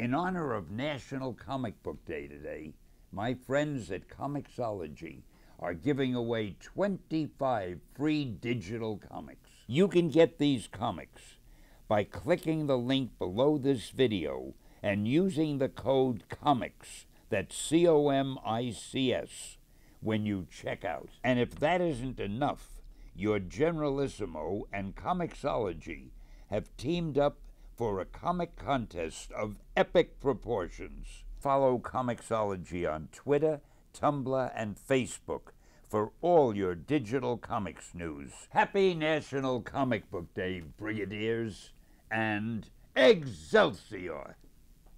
In honor of National Comic Book Day today, my friends at Comixology are giving away 25 free digital comics. You can get these comics by clicking the link below this video and using the code COMICS, that's C O M I C S, when you check out. And if that isn't enough, your Generalissimo and Comixology have teamed up for a comic contest of epic proportions. Follow Comixology on Twitter, Tumblr, and Facebook for all your digital comics news. Happy National Comic Book Day, Brigadiers, and Excelsior!